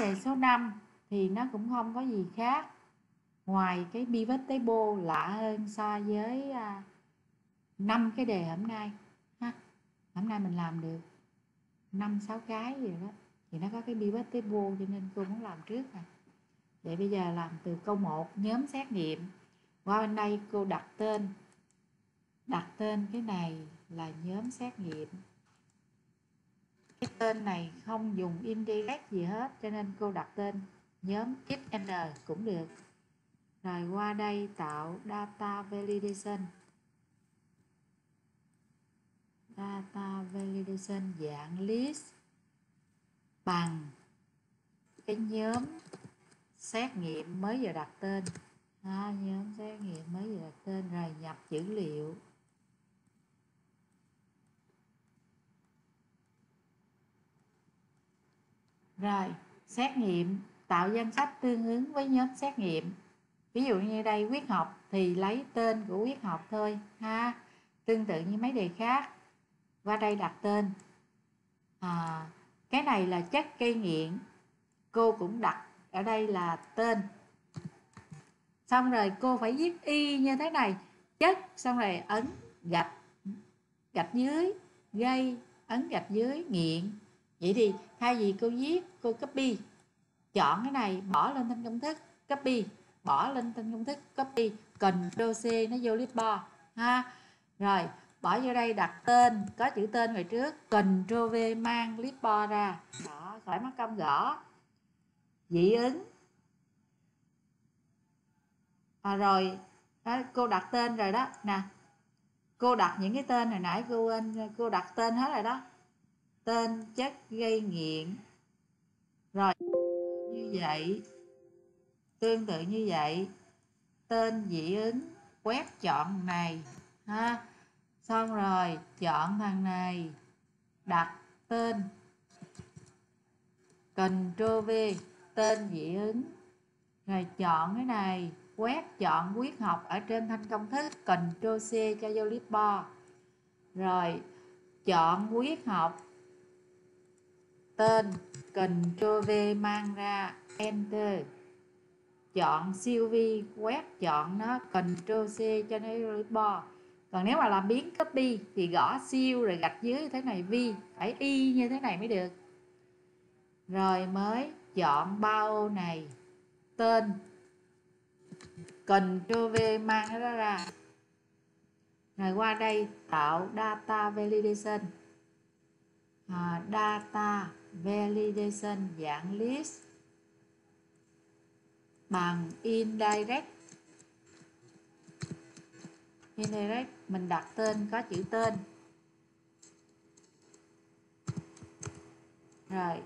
đề số 5 thì nó cũng không có gì khác. Ngoài cái pivot table lạ hơn so với à, năm cái đề hôm nay, ha, hôm nay mình làm được năm, sáu cái gì đó. Thì nó có cái pivot table cho nên cô muốn làm trước nè vậy bây giờ làm từ câu 1 nhóm xét nghiệm. Qua bên đây cô đặt tên. Đặt tên cái này là nhóm xét nghiệm cái tên này không dùng indirect gì hết cho nên cô đặt tên nhóm XN cũng được. Rồi qua đây tạo data validation. Data validation dạng list bằng cái nhóm xét nghiệm mới vừa đặt tên. À, nhóm xét nghiệm mới vừa đặt tên rồi nhập dữ liệu. Rồi xét nghiệm tạo danh sách tương ứng với nhóm xét nghiệm. Ví dụ như đây quyết học thì lấy tên của quyết học thôi ha. Tương tự như mấy đề khác. Qua đây đặt tên. À, cái này là chất gây nghiện. Cô cũng đặt ở đây là tên. Xong rồi cô phải viết y như thế này. Chất xong rồi ấn gạch gạch dưới gây ấn gạch dưới nghiện vậy thì thay vì cô viết cô copy chọn cái này bỏ lên thanh công thức copy bỏ lên thanh công thức copy Ctrl C nó vô clipboard ha. Rồi bỏ vô đây đặt tên có chữ tên ngoài trước Ctrl V mang clipboard ra. Đó khỏi mất công gõ. Dị ứng. À, rồi đó, cô đặt tên rồi đó. Nè cô đặt những cái tên hồi nãy cô quên cô đặt tên hết rồi đó tên chất gây nghiện. Rồi, như vậy, tương tự như vậy, tên dị ứng quét chọn này, ha. Xong rồi, chọn thằng này, đặt tên. Ctrl V, tên dị ứng. Rồi chọn cái này, quét chọn quyết học ở trên thanh công thức Ctrl C cho vô clipboard rồi, chọn quyết học tên Ctrl V mang ra Enter. Chọn siêu vi quét chọn nó Ctrl C cho nó report còn nếu mà làm biến copy thì gõ siêu rồi gạch dưới như thế này vi phải y như thế này mới được. Rồi mới chọn bao này. Tên. Ctrl V mang nó ra. Rồi qua đây tạo data validation. À, data validation dạng list bằng indirect. Indirect, mình đặt tên, có chữ tên. Rồi,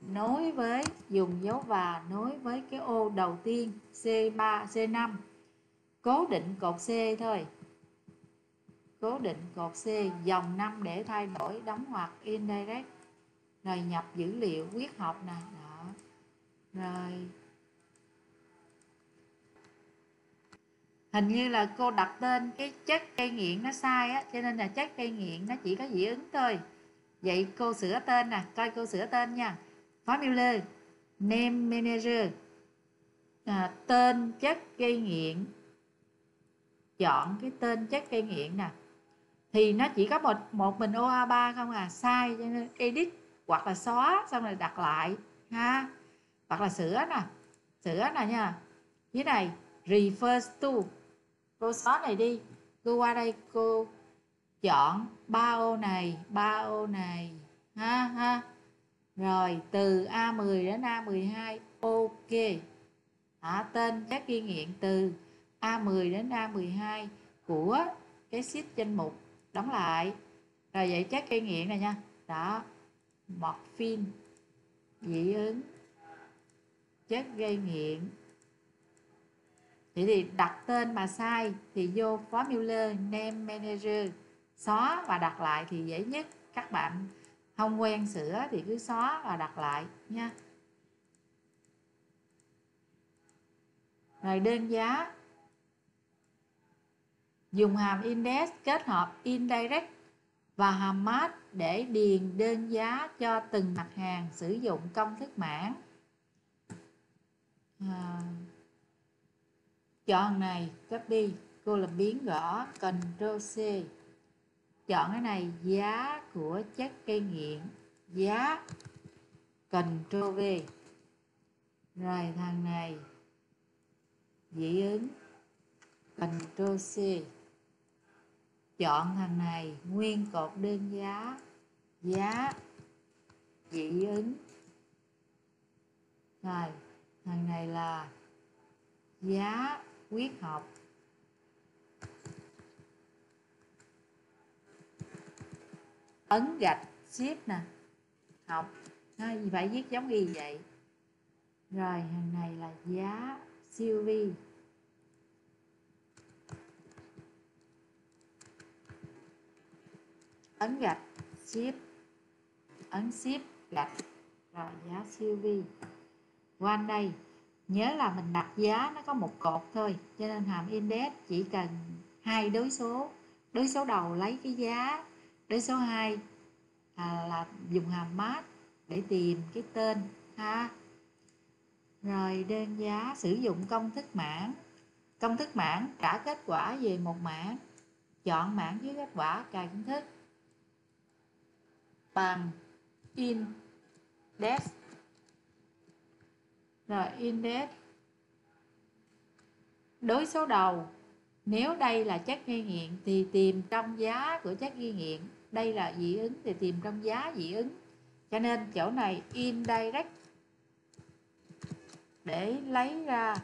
nối với, dùng dấu và nối với cái ô đầu tiên C3 C5 cố định cột C thôi. Cố định cột C, dòng 5 để thay đổi, đóng hoặc indirect rồi nhập dữ liệu quyết học nè. Đó. Rồi. Hình như là cô đặt tên cái chất gây nghiện nó sai á cho nên là chất gây nghiện nó chỉ có dị ứng thôi. Vậy cô sửa tên nè coi cô sửa tên nha. Formula name manager. À, tên chất gây nghiện. Chọn cái tên chất gây nghiện nè. Thì nó chỉ có một một mình OA3 không à sai cho nên edit hoặc là xóa xong rồi đặt lại ha. Hoặc là sửa nè sửa nè nha. Dưới này refers to. Cô xóa này đi. Cô qua đây cô chọn ba ô này ba ô này ha ha. Rồi từ A10 đến A12 ok. À, tên các ghi nghiện từ A10 đến A12 của cái sheet danh mục. Đóng lại. Rồi vậy chất gây nghiện này nha. Đó morphine dị ứng, chất gây nghiện. Vậy thì đặt tên mà sai thì vô formula name manager. Xóa và đặt lại thì dễ nhất. Các bạn không quen sửa thì cứ xóa và đặt lại nha. Rồi đơn giá. Dùng hàm index kết hợp indirect và hàm để điền đơn giá cho từng mặt hàng sử dụng công thức mảng. À, chọn này copy cô làm biến gõ Ctrl C. Chọn cái này giá của chất cây nghiện giá Ctrl V. Rồi thằng này dị ứng Ctrl C chọn thằng này, nguyên cột đơn giá. Giá, dị ứng. Rồi, thằng này là giá quyết học. Ấn gạch ship nè. Học. Nó phải viết giống y vậy? Rồi hàng này là giá siêu vi. Ấn gạch ship ấn ship gạch rồi giá siêu vi. Qua đây nhớ là mình đặt giá nó có một cột thôi cho nên hàm index chỉ cần hai đối số. Đối số đầu lấy cái giá đối số 2 à, là dùng hàm mát để tìm cái tên ha. Rồi đơn giá sử dụng công thức mảng. Công thức mảng trả kết quả về một mảng. Chọn mảng dưới kết quả cài công thức bằng index rồi index đối số đầu, nếu đây là chất gây nghiện thì tìm trong giá của chất gây nghiện. Đây là dị ứng thì tìm trong giá dị ứng. Cho nên chỗ này indirect để lấy ra.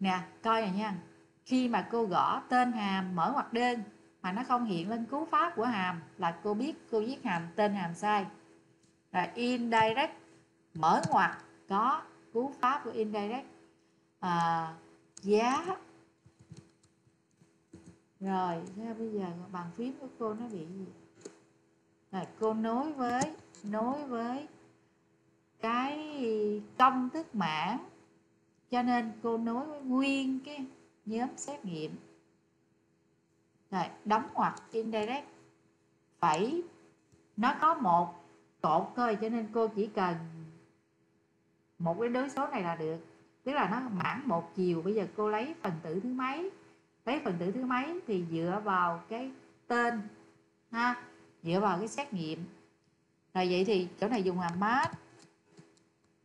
Nè, coi này nha. Khi mà cô gõ tên hàm mở ngoặc đơn mà nó không hiện lên cú pháp của hàm là cô biết cô viết hàm tên hàm sai. Rồi indirect mở ngoặc có cú pháp của indirect. À, giá. Rồi bây giờ bàn phím của cô nó bị gì? Rồi cô nối với nối với cái công thức mãn cho nên cô nối với nguyên cái nhóm xét nghiệm rồi đóng ngoặc indirect. Phẩy nó có một cột thôi cho nên cô chỉ cần một cái đối số này là được. Tức là nó mãn một chiều, bây giờ cô lấy phần tử thứ mấy? Lấy phần tử thứ mấy thì dựa vào cái tên, ha? Dựa vào cái xét nghiệm. Rồi vậy thì chỗ này dùng hàm mát.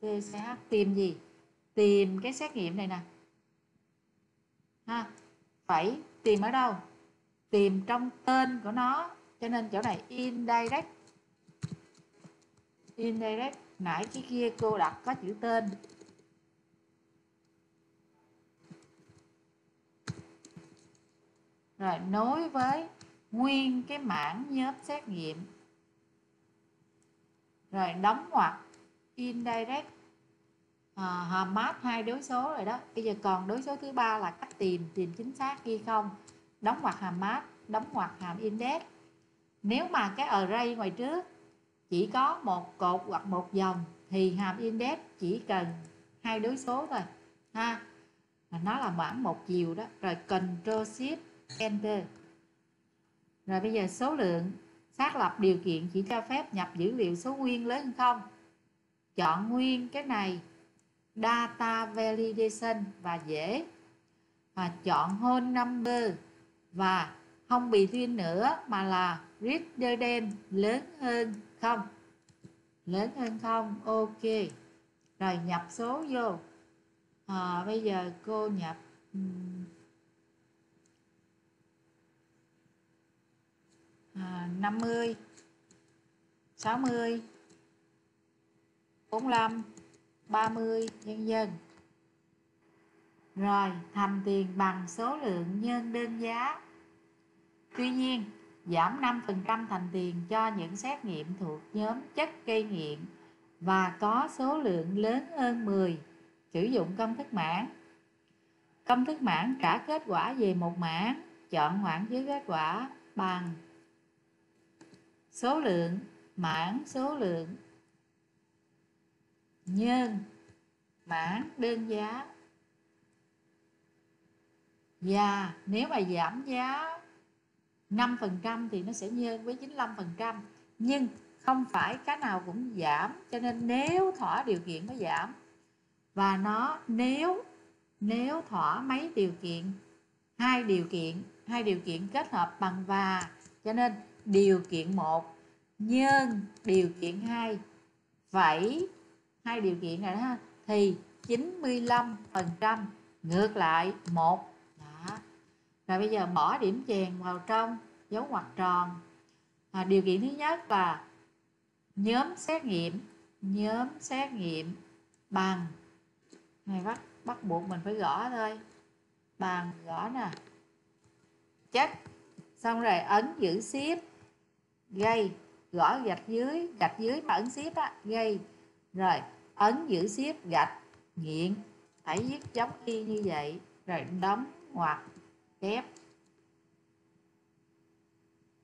TCH tìm gì? Tìm cái xét nghiệm này nè. Ha? Phải tìm ở đâu? Tìm trong tên của nó. Cho nên chỗ này indirect. Indirect. Nãy cái kia cô đặt có chữ tên. Rồi nối với nguyên cái mảng nhóm xét nghiệm. Rồi đóng ngoặc. Indirect. À, hàm hai đối số rồi đó. Bây giờ còn đối số thứ ba là cách tìm tìm chính xác ghi không? Đóng ngoặc hàm mát, đóng ngoặc hàm index. Nếu mà cái array ngoài trước chỉ có một cột hoặc một dòng, thì hàm index chỉ cần hai đối số thôi, ha. Nó là mảng một chiều đó, rồi control Shift, Enter. Rồi bây giờ số lượng xác lập điều kiện chỉ cho phép nhập dữ liệu số nguyên lớn hơn không? Chọn nguyên cái này, data validation, và dễ. Và chọn whole number và không bị thuyên nữa mà là greater than lớn hơn không? Lớn hơn không? Ok. Rồi nhập số vô. À, bây giờ cô nhập à, 50 60 45 30 nhân dân rồi thành tiền bằng số lượng nhân đơn giá. Tuy nhiên, giảm 5% thành tiền cho những xét nghiệm thuộc nhóm chất gây nghiện và có số lượng lớn hơn 10 sử dụng công thức mảng công thức mảng trả kết quả về một mảng, chọn khoảng dưới kết quả bằng số lượng, mảng số lượng nhân mảng đơn giá và nếu mà giảm giá 5% thì nó sẽ nhân với 95% nhưng không phải cái nào cũng giảm, cho nên nếu thỏa điều kiện nó giảm, và nó nếu nếu thỏa mấy điều kiện, hai điều kiện, hai điều kiện kết hợp bằng và, cho nên điều kiện một nhân điều kiện 2 phẩy, hai điều kiện này đó thì 95 phần trăm ngược lại một rồi bây giờ bỏ điểm chèn vào trong dấu ngoặc tròn. À, điều kiện thứ nhất là nhóm xét nghiệm nhóm xét nghiệm bằng. Này bắt bắt buộc mình phải gõ thôi. Bằng gõ nè. Chất xong rồi ấn giữ ship gây gõ gạch dưới gạch dưới mà ấn ship á gây rồi ấn giữ ship gạch nghiện. Phải viết giống y như vậy rồi đóng hoặc kép.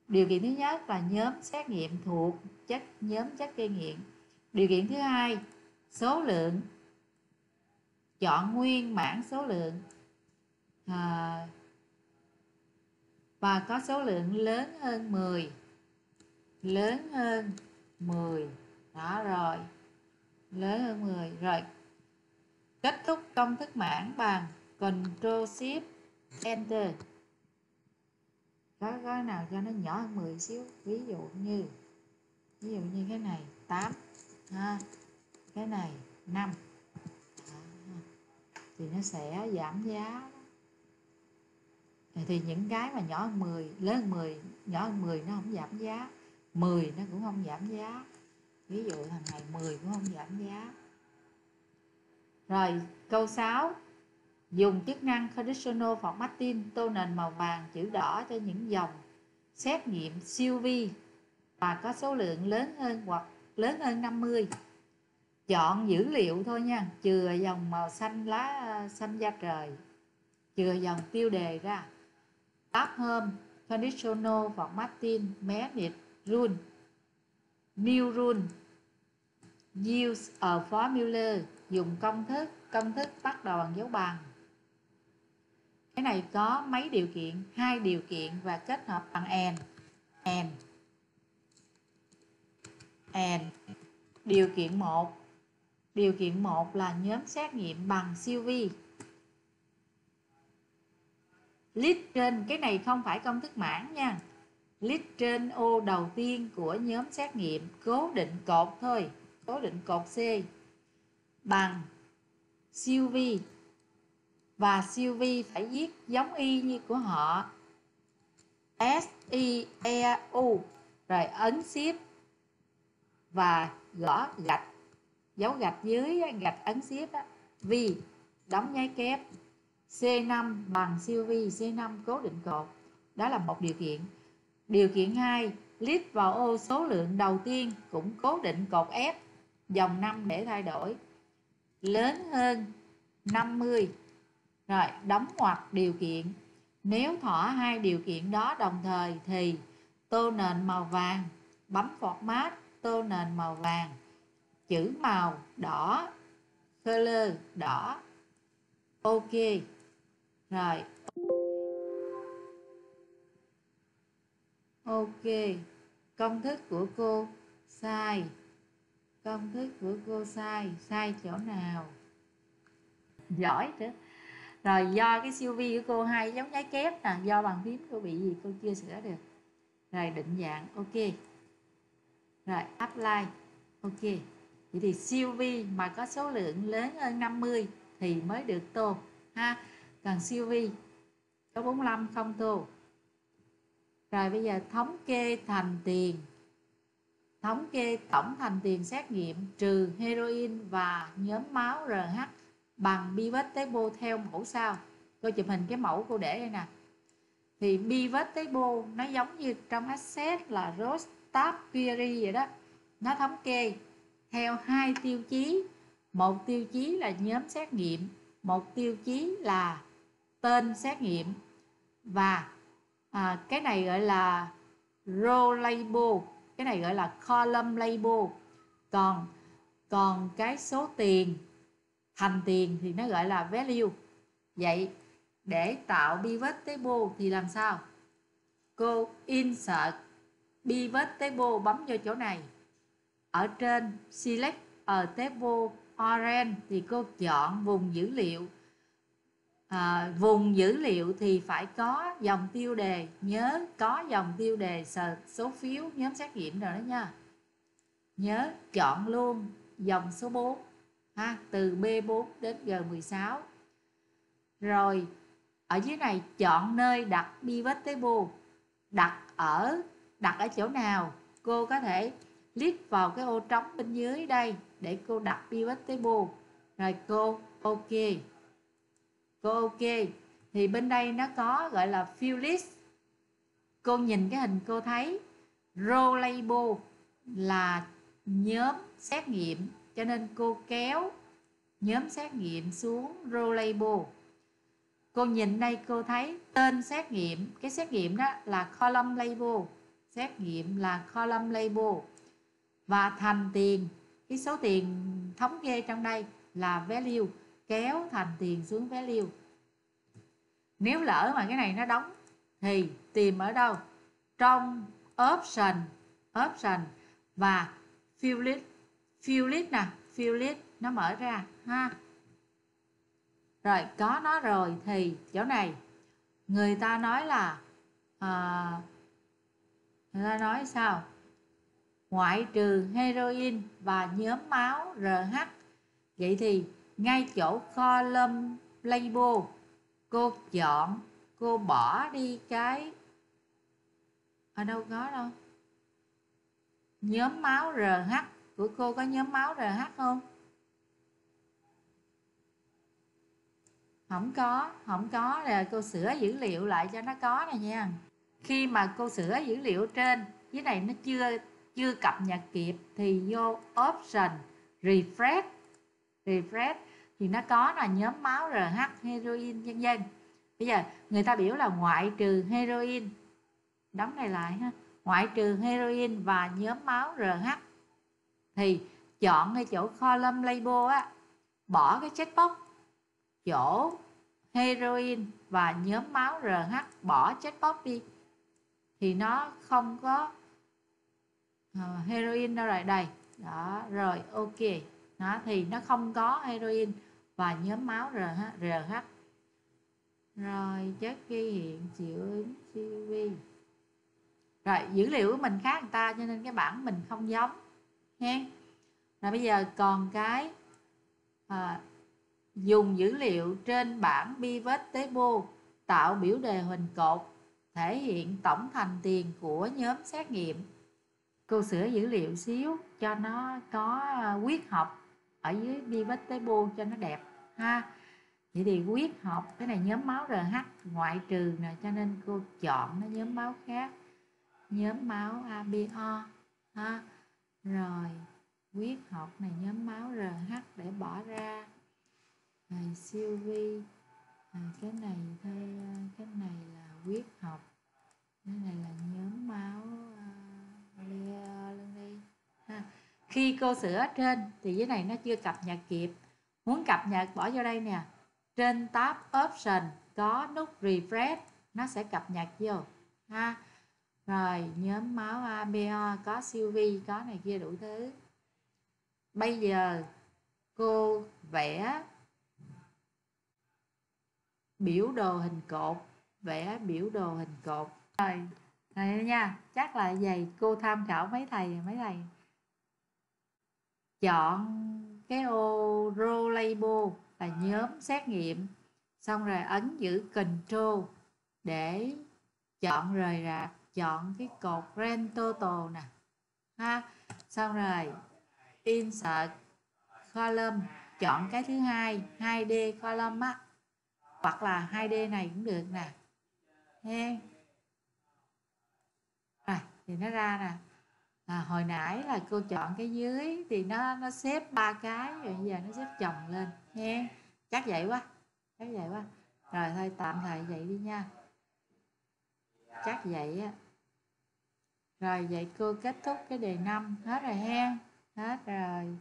Điều kiện thứ nhất là nhóm xét nghiệm thuộc chất nhóm chất gây nghiện. Điều kiện thứ hai số lượng chọn nguyên mảng số lượng. À, và có số lượng lớn hơn 10 lớn hơn 10 đó rồi. Lớn hơn 10 rồi kết thúc công thức mảng bằng Ctrl Shift. Enter. Có gói nào cho nó nhỏ hơn 10 xíu. Ví dụ như, ví dụ như cái này 8 ha. Cái này 5 thì nó sẽ giảm giá. Thì những cái mà nhỏ hơn 10 lớn hơn 10 nhỏ hơn 10 nó không giảm giá. 10 nó cũng không giảm giá. Ví dụ thằng này 10 cũng không giảm giá. Rồi, câu 6 dùng chức năng conditional formatting tô nền màu vàng, chữ đỏ cho những dòng xét nghiệm siêu vi và có số lượng lớn hơn hoặc lớn hơn 50 chọn dữ liệu thôi nha, chừa dòng màu xanh lá, xanh da trời, chừa dòng tiêu đề ra. Tab home conditional formatting manage rule new rule use a formula, dùng công thức công thức bắt đầu bằng dấu bằng này có mấy điều kiện, hai điều kiện và kết hợp bằng and and and điều kiện 1 điều kiện 1 là nhóm xét nghiệm bằng siêu vi lít trên, cái này không phải công thức mãn nha. Lít trên ô đầu tiên của nhóm xét nghiệm, cố định cột thôi, cố định cột C. Bằng siêu vi và siêu vi phải viết giống y như của họ. S I E U. Rồi ấn shift và gõ gạch. Dấu gạch dưới gạch ấn shift á. Vi đóng nháy kép. C5 bằng siêu vi C5 cố định cột. Đó là một điều kiện. Điều kiện 2 list vào ô số lượng đầu tiên cũng cố định cột F, dòng 5 để thay đổi. Lớn hơn 50 rồi, đóng ngoặc điều kiện. Nếu thỏa hai điều kiện đó đồng thời thì tô nền màu vàng, bấm format tô nền màu vàng, chữ màu đỏ, color đỏ. Ok. Rồi. Ok. Công thức của cô sai. Công thức của cô sai. Sai chỗ nào? Giỏi chứ rồi do cái siêu vi của cô hai giống nháy kép nè, do bàn phím cô bị gì cô chưa sửa được. Rồi định dạng, ok. Rồi apply, ok. Vậy thì siêu vi mà có số lượng lớn hơn 50 thì mới được tô. Ha, còn siêu vi có 45 không tô. Rồi bây giờ thống kê thành tiền. Thống kê tổng thành tiền xét nghiệm trừ heroin và nhóm máu RH bằng pivot table theo mẫu sau tôi chụp hình cái mẫu cô để đây nè. Thì pivot table nó giống như trong Access là rows tab query vậy đó. Nó thống kê theo hai tiêu chí. Một tiêu chí là nhóm xét nghiệm một tiêu chí là tên xét nghiệm. Và à, cái này gọi là row label cái này gọi là column label. Còn còn cái số tiền thành tiền thì nó gọi là value. Vậy để tạo pivot table thì làm sao? Cô insert pivot table bấm vô chỗ này. Ở trên select a table orange thì cô chọn vùng dữ liệu. À, vùng dữ liệu thì phải có dòng tiêu đề. Nhớ có dòng tiêu đề số phiếu nhóm xét nghiệm rồi đó nha. Nhớ chọn luôn dòng số 4 ha, từ B4 đến G16 rồi, ở dưới này chọn nơi đặt pivot table. Đặt ở đặt ở chỗ nào? Cô có thể click vào cái ô trống bên dưới đây để cô đặt pivot table. Rồi cô ok. Cô ok. Thì bên đây nó có gọi là fill list. Cô nhìn cái hình cô thấy. Row label là nhóm xét nghiệm cho nên cô kéo nhóm xét nghiệm xuống row label. Cô nhìn đây, cô thấy tên xét nghiệm, cái xét nghiệm đó là column label. Xét nghiệm là column label. Và thành tiền, cái số tiền thống kê trong đây là value, kéo thành tiền xuống value. Nếu lỡ mà cái này nó đóng, thì tìm ở đâu? Trong option option và fill list fill nè fill nó mở ra ha. Rồi có nó rồi thì chỗ này người ta nói là à, người ta nói sao? Ngoại trừ heroin và nhóm máu RH vậy thì ngay chỗ column label cô chọn cô bỏ đi cái ở đâu có đâu. Nhóm máu RH của cô có nhóm máu RH không? Không có không có là cô sửa dữ liệu lại cho nó có này nha. Khi mà cô sửa dữ liệu trên, dưới này nó chưa chưa cập nhật kịp thì vô option refresh. Refresh thì nó có là nhóm máu RH heroin vân vân. Bây giờ người ta biểu là ngoại trừ heroin. Đóng này lại ha. Ngoại trừ heroin và nhóm máu RH thì chọn cái chỗ column label á bỏ cái checkbox chỗ heroin và nhóm máu RH bỏ checkbox đi. Thì nó không có uh, heroin đâu rồi đây. Đó rồi ok. Đó thì nó không có heroin và nhóm máu RH, RH. rồi chất ghi hiện triệu ứng CV rồi dữ liệu của mình khác người ta cho nên cái bản mình không giống nha rồi bây giờ còn cái à, dùng dữ liệu trên bảng pivot table tạo biểu đề hình cột thể hiện tổng thành tiền của nhóm xét nghiệm. Cô sửa dữ liệu xíu cho nó có à, quyết học ở dưới pivot table cho nó đẹp ha. Vậy thì quyết học cái này nhóm máu RH ngoại trừ nè cho nên cô chọn nó nhóm máu khác nhóm máu ABO ha rồi huyết học này nhóm máu RH để bỏ ra. Rồi siêu vi. À, cái này thay cái này là huyết học. Cái này là nhóm máu uh, ha. khi cô sửa trên thì dưới này nó chưa cập nhật kịp. Muốn cập nhật bỏ vô đây nè. Trên tab option có nút refresh nó sẽ cập nhật vô. Ha rồi, nhóm máu ABO có siêu vi, có này kia đủ thứ. Bây giờ cô vẽ biểu đồ hình cột, vẽ biểu đồ hình cột. Rồi này nha, chắc là vậy cô tham khảo mấy thầy mấy thầy? Chọn cái ô row label là nhóm xét nghiệm, xong rồi ấn giữ control để chọn rời rạc chọn cái cột grand total nè. Ha xong rồi insert column chọn cái thứ hai 2D column á. Hoặc là 2D này cũng được nè. Ha rồi thì nó ra nè. À, hồi nãy là cô chọn cái dưới thì nó nó xếp ba cái rồi bây giờ nó xếp chồng lên. Nha chắc vậy quá chắc vậy quá. Rồi thôi tạm thời vậy đi nha. Chắc vậy á rồi vậy cô kết thúc cái đề 5 hết rồi ha. Hết rồi.